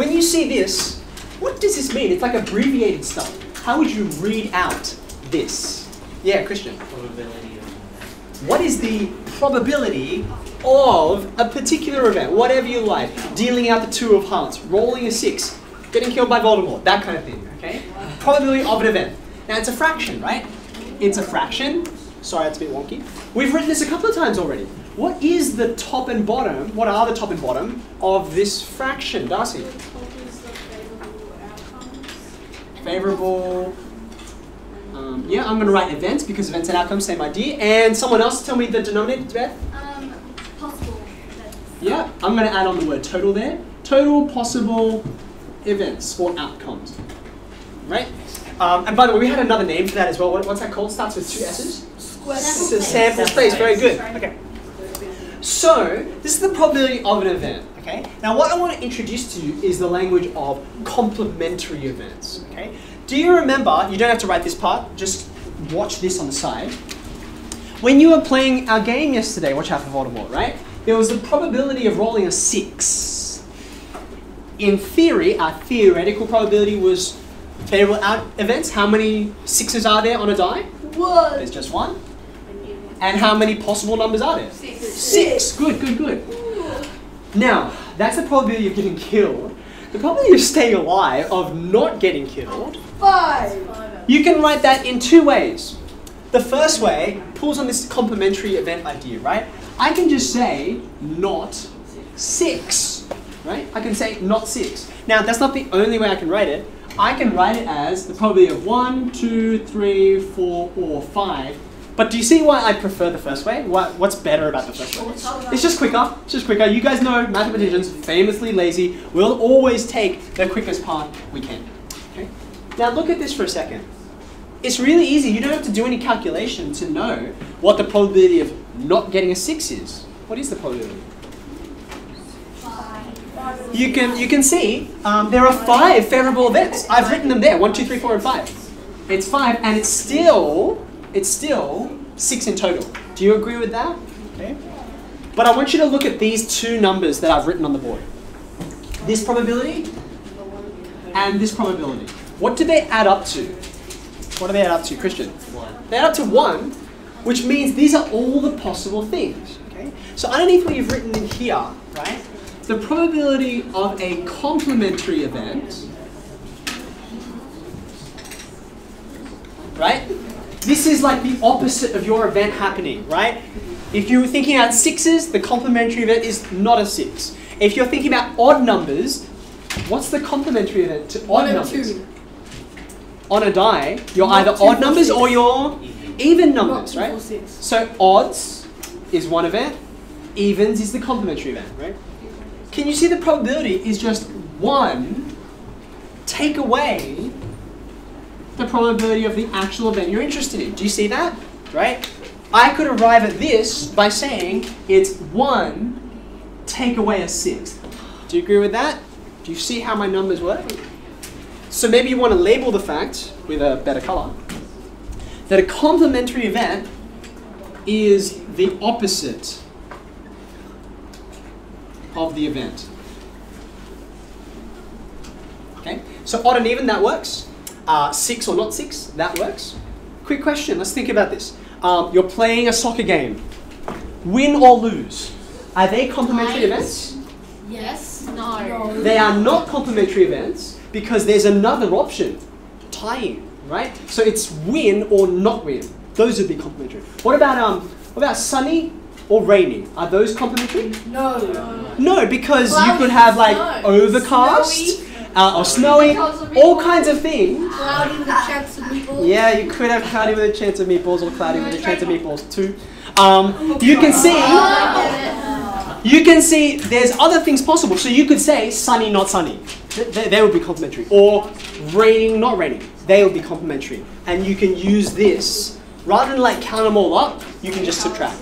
when you see this, what does this mean? It's like abbreviated stuff. How would you read out this? Yeah, Christian. Probability of What is the probability of a particular event, whatever you like, dealing out the two of hearts, rolling a six, getting killed by Voldemort, that kind of thing, okay? Probability of an event. Now it's a fraction, right? It's a fraction. Sorry, that's a bit wonky. We've written this a couple of times already. What is the top and bottom, what are the top and bottom of this fraction, Darcy? Favorable. Um, yeah, I'm going to write events because events and outcomes, same idea. And someone else tell me the denominator, Beth? Um, possible events. Yeah, I'm going to add on the word total there. Total possible events or outcomes. Right? Um, and by the way, we had another name for that as well. What, what's that called? Starts with two S's? It's a sample space. Very good. Okay. So, this is the probability of an event. Okay. Now, what I want to introduce to you is the language of complementary events. Okay. Do you remember? You don't have to write this part. Just watch this on the side. When you were playing our game yesterday, watch out for Voldemort, right? There was the probability of rolling a six. In theory, our theoretical probability was favorable out events. How many sixes are there on a die? One. There's just one. And how many possible numbers are there? Six. Six. Good, good, good. Now, that's the probability of getting killed. The probability of staying alive, of not getting killed, Five. you can write that in two ways. The first way pulls on this complementary event idea, right? I can just say not six, right? I can say not six. Now, that's not the only way I can write it. I can write it as the probability of one, two, three, four, or five. But do you see why I prefer the first way? What, what's better about the first way? It's just quicker. It's just quicker. You guys know mathematicians, famously lazy, will always take the quickest path we can. Okay? Now look at this for a second. It's really easy. You don't have to do any calculation to know what the probability of not getting a six is. What is the probability? You can you can see um, there are five favorable events. I've written them there. One, two, three, four, and five. It's five, and it's still it's still six in total. Do you agree with that? Okay. But I want you to look at these two numbers that I've written on the board. This probability and this probability. What do they add up to? What do they add up to, Christian? one. They add up to one, which means these are all the possible things. Okay? So underneath what you've written in here, right? The probability of a complementary event, right? This is like the opposite of your event happening, right? If you were thinking about sixes, the complementary event is not a six. If you're thinking about odd numbers, what's the complementary event to odd numbers? On a die, you're Not either two, odd numbers six. or you're even numbers, right? So odds is one event, evens is the complementary event, right? Can you see the probability is just one take away the probability of the actual event you're interested in? Do you see that? Right? I could arrive at this by saying it's one take away a sixth. Do you agree with that? Do you see how my numbers work? So maybe you want to label the fact with a better color that a complementary event is the opposite of the event. Okay, so odd and even, that works. Uh, six or not six, that works. Quick question, let's think about this. Um, you're playing a soccer game. Win or lose. Are they complementary events? Yes. No. They are not complementary events because there's another option, tying, right? So it's win or not win. Those would be complementary. What about um? What about sunny or rainy? Are those complementary? No. No, because you could have like snow, overcast uh, or snowy, all kinds of things. Cloudy with a chance of meatballs. Yeah, you could have cloudy with a chance of meatballs or cloudy with a chance of meatballs too. Um, you can see. You can see there's other things possible. So you could say sunny, not sunny. Th- th- They would be complementary. Or raining, not raining. They would be complementary. And you can use this, rather than like count them all up, you can just subtract.